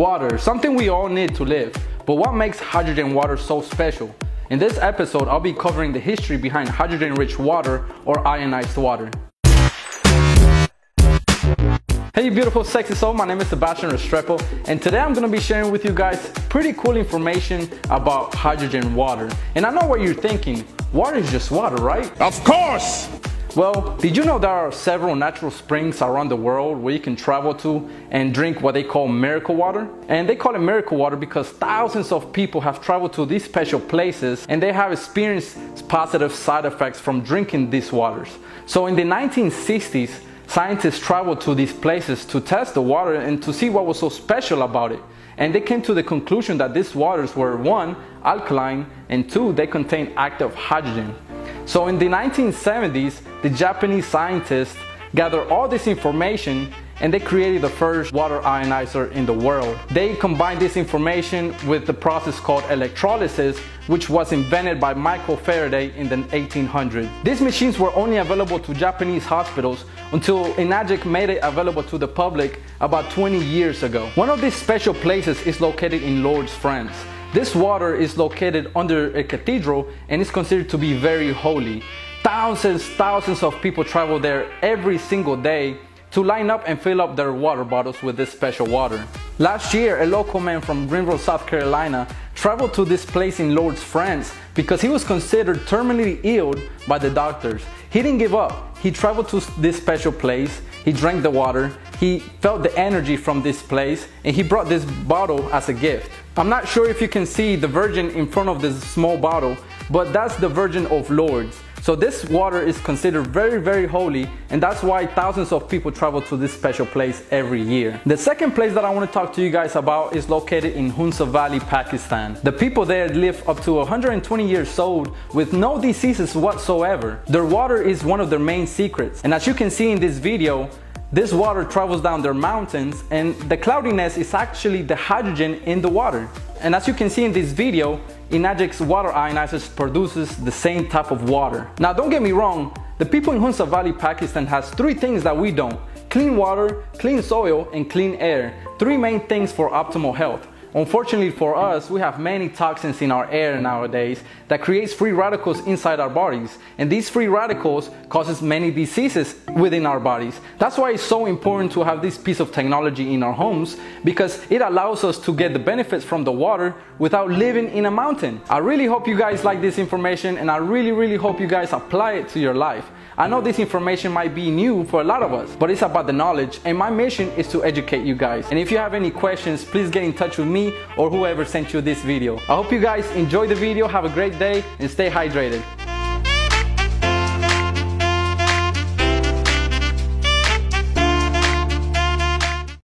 Water, something we all need to live. But what makes hydrogen water so special? In this episode, I'll be covering the history behind hydrogen-rich water or ionized water. Hey beautiful sexy soul, my name is Sebastian Restrepo and today I'm gonna be sharing with you guys pretty cool information about hydrogen water. And I know what you're thinking, water is just water, right? Of course! Well, did you know there are several natural springs around the world where you can travel to and drink what they call miracle water? And they call it miracle water because thousands of people have traveled to these special places and they have experienced positive side effects from drinking these waters. So in the 1960s, scientists traveled to these places to test the water and to see what was so special about it. And they came to the conclusion that these waters were one, alkaline, and two, they contain active hydrogen. So in the 1970s, the Japanese scientists gathered all this information and they created the first water ionizer in the world. They combined this information with the process called electrolysis, which was invented by Michael Faraday in the 1800s. These machines were only available to Japanese hospitals until Enagic made it available to the public about 20 years ago. One of these special places is located in Lourdes, France. This water is located under a cathedral and is considered to be very holy. Thousands, thousands of people travel there every single day to line up and fill up their water bottles with this special water. Last year, a local man from Greenville, South Carolina traveled to this place in Lourdes, France because he was considered terminally ill by the doctors. He didn't give up. He traveled to this special place, he drank the water, he felt the energy from this place, and he brought this bottle as a gift. I'm not sure if you can see the Virgin in front of this small bottle, but that's the Virgin of Lourdes. So this water is considered very, very holy, and that's why thousands of people travel to this special place every year. The second place that I want to talk to you guys about is located in Hunza Valley, Pakistan. The people there live up to 120 years old with no diseases whatsoever. Their water is one of their main secrets. And as you can see in this video, this water travels down their mountains and the cloudiness is actually the hydrogen in the water. And as you can see in this video, Enagic's water ionizers produces the same type of water. Now don't get me wrong, the people in Hunza Valley, Pakistan has three things that we don't. Clean water, clean soil, and clean air. Three main things for optimal health. Unfortunately for us, we have many toxins in our air nowadays that creates free radicals inside our bodies. And these free radicals causes many diseases within our bodies. That's why it's so important to have this piece of technology in our homes because it allows us to get the benefits from the water without living in a mountain. I really hope you guys like this information and I really, really hope you guys apply it to your life. I know this information might be new for a lot of us, but it's about the knowledge and my mission is to educate you guys. And if you have any questions, please get in touch with me or whoever sent you this video. I hope you guys enjoy the video, have a great day and stay hydrated.